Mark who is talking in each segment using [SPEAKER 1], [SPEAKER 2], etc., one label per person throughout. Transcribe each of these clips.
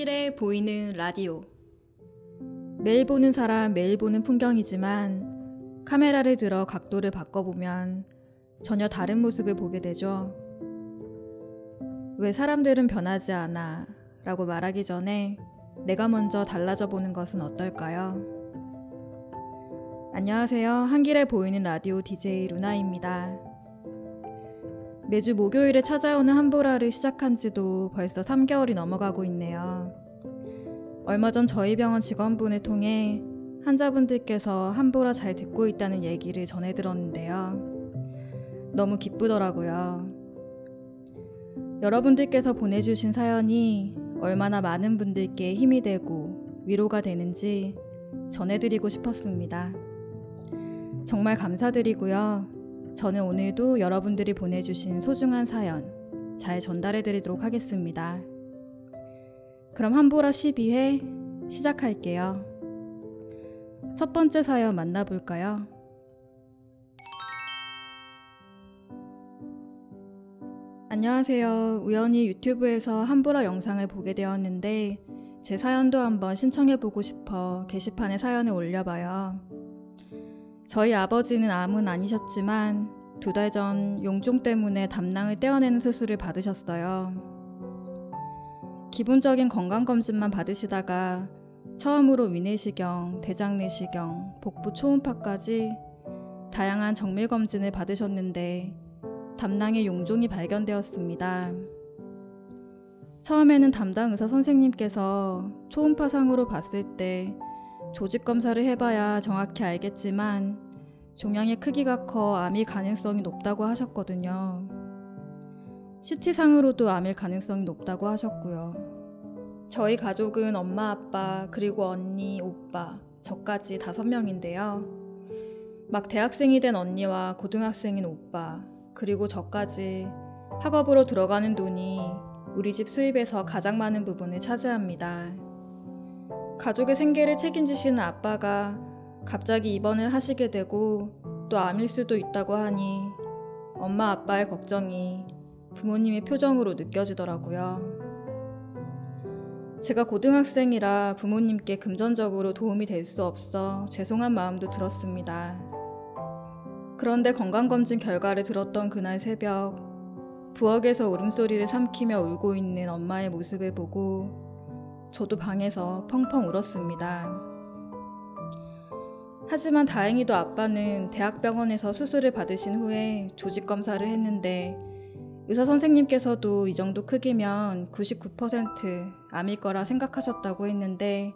[SPEAKER 1] 길에 보이는 라디오. 매일 보는 사람 매일 보는 풍경이지만 카메라를 들어 각도를 바꿔보면 전혀 다른 모습을 보게 되죠. 왜 사람들은 변하지 않아? 라고 말하기 전에 내가 먼저 달라져 보는 것은 어떨까요? 안녕하세요. 한길에 보이는 라디오 DJ 루나입니다. 매주 목요일에 찾아오는 한보라를 시작한 지도 벌써 3개월이 넘어가고 있네요. 얼마 전 저희 병원 직원분을 통해 환자분들께서 한보라 잘 듣고 있다는 얘기를 전해 들었는데요. 너무 기쁘더라고요. 여러분들께서 보내주신 사연이 얼마나 많은 분들께 힘이 되고 위로가 되는지 전해드리고 싶었습니다. 정말 감사드리고요. 저는 오늘도 여러분들이 보내주신 소중한 사연 잘 전달해 드리도록 하겠습니다. 그럼 한보라 12회 시작할게요. 첫 번째 사연 만나볼까요? 안녕하세요. 우연히 유튜브에서 한보라 영상을 보게 되었는데 제 사연도 한번 신청해보고 싶어 게시판에 사연을 올려봐요. 저희 아버지는 암은 아니셨지만 두 달 전 용종 때문에 담낭을 떼어내는 수술을 받으셨어요. 기본적인 건강검진만 받으시다가 처음으로 위내시경, 대장내시경, 복부 초음파까지 다양한 정밀검진을 받으셨는데 담낭에 용종이 발견되었습니다. 처음에는 담당 의사 선생님께서 초음파상으로 봤을 때 조직 검사를 해봐야 정확히 알겠지만 종양의 크기가 커 암일 가능성이 높다고 하셨거든요. CT상으로도 암일 가능성이 높다고 하셨고요. 저희 가족은 엄마, 아빠, 그리고 언니, 오빠, 저까지 다섯 명인데요. 막 대학생이 된 언니와 고등학생인 오빠, 그리고 저까지 학업으로 들어가는 돈이 우리 집 수입에서 가장 많은 부분을 차지합니다. 가족의 생계를 책임지시는 아빠가 갑자기 입원을 하시게 되고 또 암일 수도 있다고 하니 엄마 아빠의 걱정이 부모님의 표정으로 느껴지더라고요. 제가 고등학생이라 부모님께 금전적으로 도움이 될 수 없어 죄송한 마음도 들었습니다. 그런데 건강검진 결과를 들었던 그날 새벽, 부엌에서 울음소리를 삼키며 울고 있는 엄마의 모습을 보고 저도 방에서 펑펑 울었습니다. 하지만 다행히도 아빠는 대학병원에서 수술을 받으신 후에 조직 검사를 했는데 의사 선생님께서도 이 정도 크기면 99% 암일 거라 생각하셨다고 했는데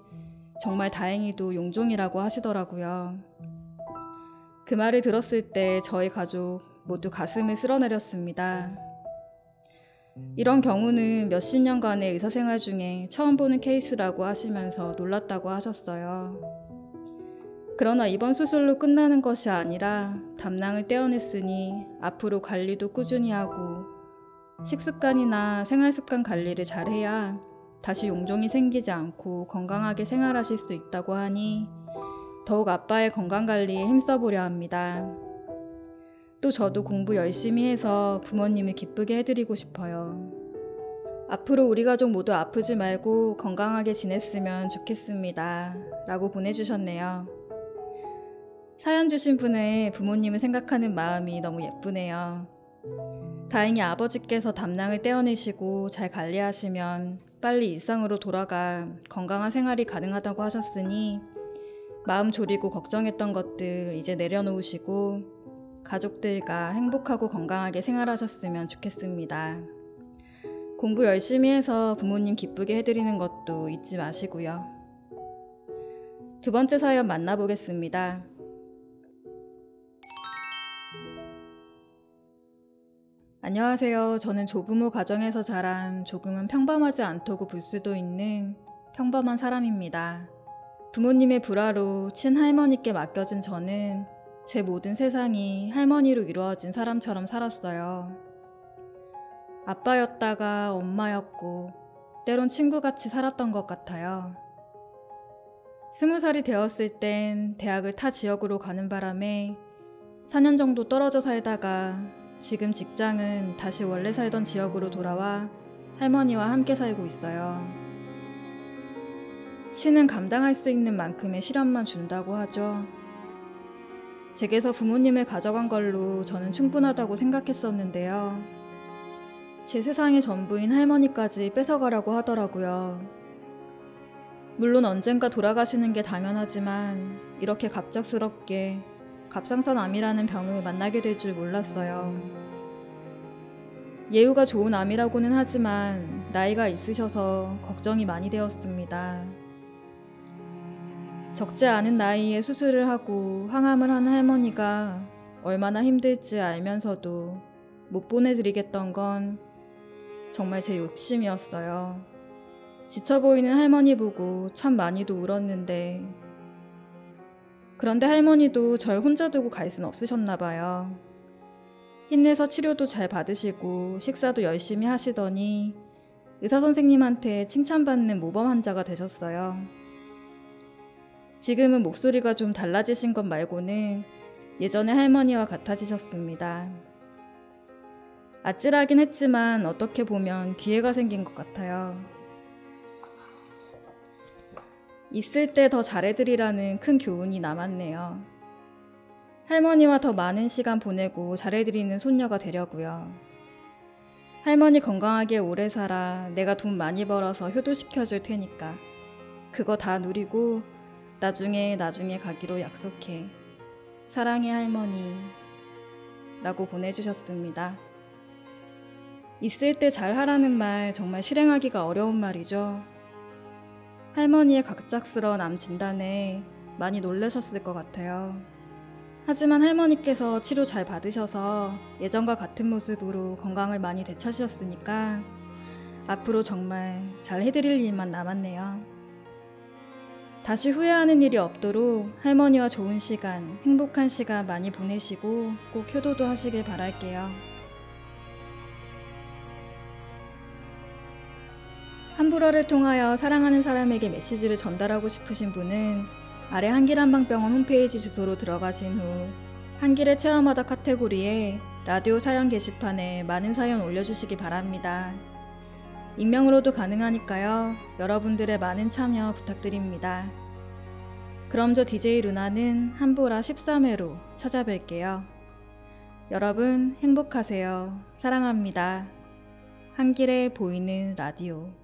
[SPEAKER 1] 정말 다행히도 용종이라고 하시더라고요. 그 말을 들었을 때 저희 가족 모두 가슴을 쓸어내렸습니다. 이런 경우는 몇십 년간의 의사 생활 중에 처음 보는 케이스라고 하시면서 놀랐다고 하셨어요. 그러나 이번 수술로 끝나는 것이 아니라 담낭을 떼어냈으니 앞으로 관리도 꾸준히 하고 식습관이나 생활습관 관리를 잘 해야 다시 용종이 생기지 않고 건강하게 생활하실 수 있다고 하니 더욱 아빠의 건강 관리에 힘써보려 합니다. 또 저도 공부 열심히 해서 부모님을 기쁘게 해드리고 싶어요. 앞으로 우리 가족 모두 아프지 말고 건강하게 지냈으면 좋겠습니다. 라고 보내주셨네요. 사연 주신 분의 부모님을 생각하는 마음이 너무 예쁘네요. 다행히 아버지께서 담낭을 떼어내시고 잘 관리하시면 빨리 일상으로 돌아가 건강한 생활이 가능하다고 하셨으니 마음 졸이고 걱정했던 것들 이제 내려놓으시고 가족들과 행복하고 건강하게 생활하셨으면 좋겠습니다. 공부 열심히 해서 부모님 기쁘게 해드리는 것도 잊지 마시고요. 두 번째 사연 만나보겠습니다. 안녕하세요. 저는 조부모 가정에서 자란 조금은 평범하지 않다고 볼 수도 있는 평범한 사람입니다. 부모님의 불화로 친할머니께 맡겨진 저는 제 모든 세상이 할머니로 이루어진 사람처럼 살았어요. 아빠였다가 엄마였고, 때론 친구같이 살았던 것 같아요. 스무 살이 되었을 땐 대학을 타 지역으로 가는 바람에 4년 정도 떨어져 살다가 지금 직장은 다시 원래 살던 지역으로 돌아와 할머니와 함께 살고 있어요. 신은 감당할 수 있는 만큼의 시련만 준다고 하죠. 제게서 부모님을 가져간 걸로 저는 충분하다고 생각했었는데요. 제 세상의 전부인 할머니까지 뺏어가려고 하더라고요. 물론 언젠가 돌아가시는 게 당연하지만 이렇게 갑작스럽게 갑상선암이라는 병을 만나게 될 줄 몰랐어요. 예후가 좋은 암이라고는 하지만 나이가 있으셔서 걱정이 많이 되었습니다. 적지 않은 나이에 수술을 하고 항암을 한 할머니가 얼마나 힘들지 알면서도 못 보내드리겠던 건 정말 제 욕심이었어요. 지쳐 보이는 할머니 보고 참 많이도 울었는데 그런데 할머니도 절 혼자 두고 갈 순 없으셨나 봐요. 힘내서 치료도 잘 받으시고 식사도 열심히 하시더니 의사 선생님한테 칭찬받는 모범 환자가 되셨어요. 지금은 목소리가 좀 달라지신 것 말고는 예전의 할머니와 같아지셨습니다. 아찔하긴 했지만 어떻게 보면 기회가 생긴 것 같아요. 있을 때 더 잘해드리라는 큰 교훈이 남았네요. 할머니와 더 많은 시간 보내고 잘해드리는 손녀가 되려고요. 할머니 건강하게 오래 살아 내가 돈 많이 벌어서 효도시켜줄 테니까 그거 다 누리고 나중에 나중에 가기로 약속해. 사랑해 할머니. 라고 보내주셨습니다. 있을 때 잘 하라는 말 정말 실행하기가 어려운 말이죠. 할머니의 갑작스러운 암 진단에 많이 놀라셨을 것 같아요. 하지만 할머니께서 치료 잘 받으셔서 예전과 같은 모습으로 건강을 많이 되찾으셨으니까 앞으로 정말 잘 해드릴 일만 남았네요. 다시 후회하는 일이 없도록 할머니와 좋은 시간, 행복한 시간 많이 보내시고 꼭 효도도 하시길 바랄게요. 한불어를 통하여 사랑하는 사람에게 메시지를 전달하고 싶으신 분은 아래 한길한방병원 홈페이지 주소로 들어가신 후 한길의 체험하다 카테고리에 라디오 사연 게시판에 많은 사연 올려주시기 바랍니다. 익명으로도 가능하니까요. 여러분들의 많은 참여 부탁드립니다. 그럼 저 DJ 루나는 한보라 13회로 찾아뵐게요. 여러분 행복하세요. 사랑합니다. 한길에 보이는 라디오.